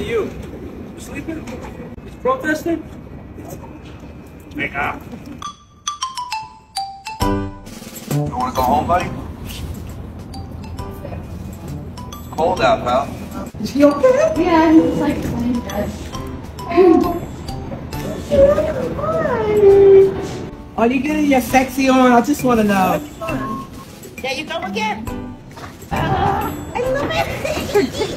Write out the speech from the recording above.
You, you sleeping? You protesting? Wake up. You wanna go home, buddy? It's cold out, pal. Is he okay? Yeah, he's like playing dead. Are you getting your sexy on? I just want to know. There you go again. I love it.